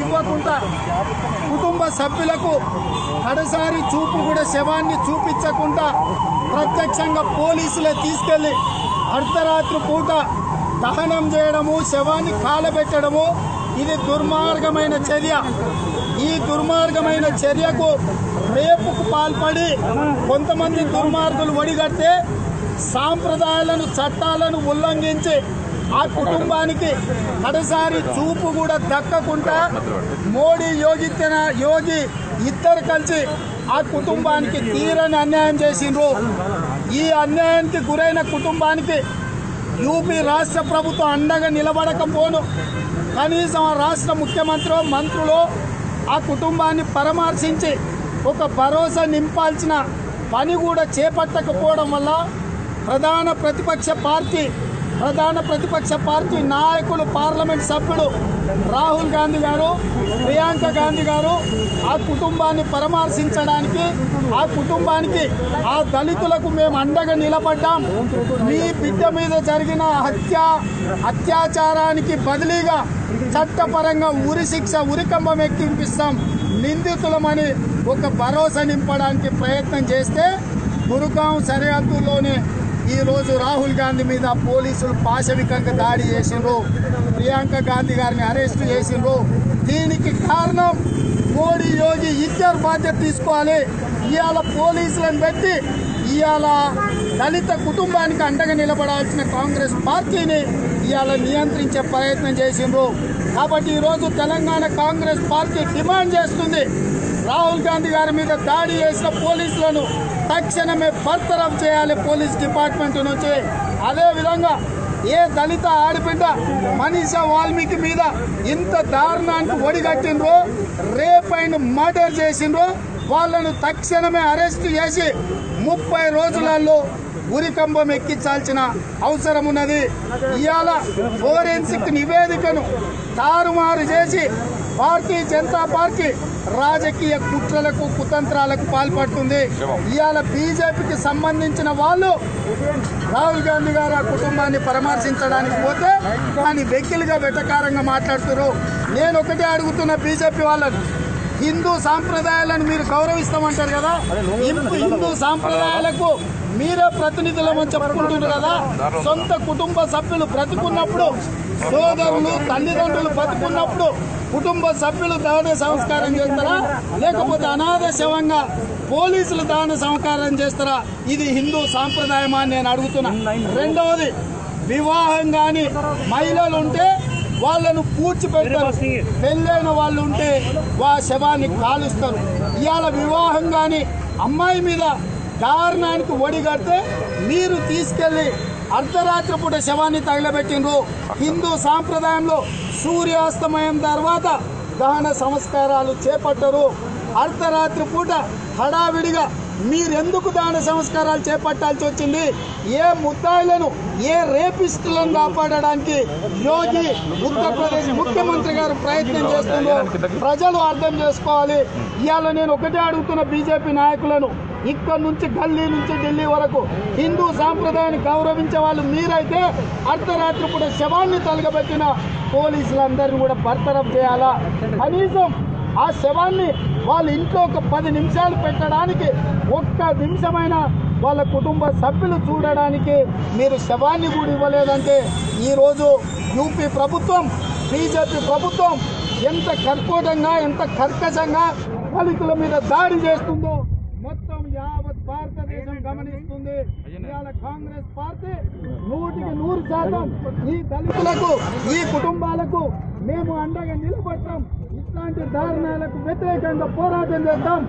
ఇవ్వకుండా కుటుంబ సభ్యులకు కడసారి చూపు కూడా శవాన్ని చూపించకుండా ప్రత్యక్షంగా పోలీసులే తీసుకెళ్ళి అర్ధరాత్రి పూట దహనం చేయడము శవాన్ని కాలబెట్టడము ఇది దుర్మార్గమైన చర్య. ఈ దుర్మార్గమైన చర్యకు రేపుకు పాల్పడి కొంతమంది దుర్మార్గులు ఒడిగడితే సాంప్రదాయాలను చట్టాలను ఉల్లంఘించి ఆ కుటుంబానికి కడసారి చూపు కూడా దక్కకుండా మోడీ యోగి తెన- యోగి ఇద్దరు కలిసి ఆ కుటుంబానికి తీరని అన్యాయం చేసిండ్రు. ఈ అన్యాయానికి గురైన కుటుంబానికి యూపీ రాష్ట్ర ప్రభుత్వం అండగా నిలబడకపోను. కనీసం ఆ రాష్ట్ర ముఖ్యమంత్రి మంత్రులు ఆ కుటుంబాన్ని పరామర్శించి ఒక భరోసా నింపాల్సిన పని కూడా చేపట్టకపోవడం వల్ల ప్రధాన ప్రతిపక్ష పార్టీ ప్రధాన ప్రతిపక్ష పార్టీ నాయకులు పార్లమెంట్ సభ్యుడు రాహుల్ గాంధీ గారు ప్రియాంక గాంధీ గారు ఆ కుటుంబాన్ని పరామర్శించడానికి ఆ కుటుంబానికి ఆ దళితులకు మేము అండగా నిలబడ్డాం. మీ బిడ్డ మీద జరిగిన హత్య అత్యాచారానికి బదిలీగా చట్టపరంగా ఉరి శిక్ష ఉరికంబం ఎక్కింపిస్తాం. నిందితులమని ఒక భరోసా నింపడానికి ప్రయత్నం చేస్తే గురుగాం సరిహద్దుల్లోనే ఈరోజు రాహుల్ గాంధీ మీద పోలీసులు పాశవికంగా దాడి చేసిండ్రు. ప్రియాంక గాంధీ గారిని అరెస్ట్ చేసిండ్రు. దీనికి కారణం మోడీ యోగి ఇద్దరు బాధ్యత తీసుకోవాలి. ఇవాళ పోలీసులను పెట్టి ఇవాళ దళిత కుటుంబానికి అండగా నిలబడాల్సిన కాంగ్రెస్ పార్టీని ఇవాళ నియంత్రించే ప్రయత్నం చేసిండ్రు. కాబట్టి ఈరోజు తెలంగాణ కాంగ్రెస్ పార్టీ డిమాండ్ చేస్తుంది. రాహుల్ గాంధీ గారి మీద దాడి చేసిన పోలీసులను తక్షణమే బర్తరఫ్ చేయాలి పోలీస్ డిపార్ట్మెంట్ నుంచి. అదే విధంగా ఏ దళిత ఆడబిడ్డ మనీష వాల్మీకి మీద ఇంత దారుణానికి ఒడిగట్టిండ్రో రేప్ అండ్ మర్డర్ చేసిండ్రో వాళ్ళను తక్షణమే అరెస్ట్ చేసి ముప్పై రోజులలో ఉరికంబం ఎక్కించాల్సిన అవసరం ఉన్నది. ఇవాళ ఫోరెన్సిక్ నివేదికను తారుమారు చేసి భారతీయ జనతా పార్టీ రాజకీయ కుట్రలకు కుతంత్రాలకు పాల్పడుతుంది. ఇవాళ బీజేపీకి సంబంధించిన వాళ్ళు రాహుల్ గాంధీ గారు ఆ కుటుంబాన్ని పరామర్శించడానికి పోతే దాన్ని వెకిలిగా వెటకారంగా మాట్లాడుతున్నారు నేను ఒకటే అడుగుతున్న బీజేపీ వాళ్ళని హిందూ సాంప్రదాయాలను మీరు గౌరవిస్తామంటారు కదా? హిందూ హిందూ సాంప్రదాయాలకు మీరే ప్రతినిధులమని చెప్పుకుంటున్నారు కదా? సొంత కుటుంబ సభ్యులు బ్రతుకున్నప్పుడు సోదరులు తల్లిదండ్రులు బతుకున్నప్పుడు కుటుంబ సభ్యులు దాన సంస్కారం చేస్తారా? లేకపోతే అనాథ శవంగా పోలీసులు దాన సంస్కారం చేస్తారా? ఇది హిందూ సాంప్రదాయమా అని నేను అడుగుతున్నా. రెండవది వివాహం కానీ మహిళలు ఉంటే వాళ్ళను పూడ్చిపెడతారు పెళ్ళైన వాళ్ళు ఉంటే వా శవాన్ని కాలుస్తారు. ఇవాళ వివాహం కానీ అమ్మాయి మీద దారుణానికి ఒడిగడితే మీరు తీసుకెళ్ళి అర్ధరాత్రి పూట శవాన్ని తగలబెట్టిండ్రు. హిందూ సాంప్రదాయంలో సూర్యాస్తమయం తర్వాత దహన సంస్కారాలు చేపట్టరు. అర్ధరాత్రి పూట హడావిడిగా మీరెందుకు దాన సంస్కారాలు చేపట్టాల్సి వచ్చింది? ఏ ముద్దాయిలను ఏ రేపిస్టులను కాపాడడానికి యోగి ఉత్తరప్రదేశ్ ముఖ్యమంత్రి గారు ప్రయత్నం చేస్తున్నారు ప్రజలు అర్థం చేసుకోవాలి. ఇవాళ నేను ఒకటే అడుగుతున్న బీజేపీ నాయకులను ఇక్కడ నుంచి గల్లీ నుంచి ఢిల్లీ వరకు హిందూ సాంప్రదాయాన్ని గౌరవించే వాళ్ళు మీరైతే అర్ధరాత్రి పూట శవాన్ని తలగబెట్టిన పోలీసులందరినీ కూడా బర్తరఫ్ చేయాలా? కనీసం ఆ శవాన్ని వాళ్ళ ఇంట్లో ఒక పది నిమిషాలు పెట్టడానికి ఒక్క నిమిషమైన వాళ్ళ కుటుంబ సభ్యులు చూడడానికి మీరు శవాన్ని కూడా ఇవ్వలేదంటే ఈరోజు యూపీ ప్రభుత్వం బీజేపీ ప్రభుత్వం ఎంత కర్కోటంగా ఎంత కర్కశంగా దళితుల మీద దాడి చేస్తుందో మొత్తం యావత్ భారతదేశం గమనిస్తుంది. ఇవాళ కాంగ్రెస్ పార్టీ నూటికి నూరు శాతం ఈ దళితులకు ఈ కుటుంబాలకు మేము అండగా నిలబడతాం. ఇట్లాంటి దారుణాలకు వ్యతిరేకంగా పోరాటం చేద్దాం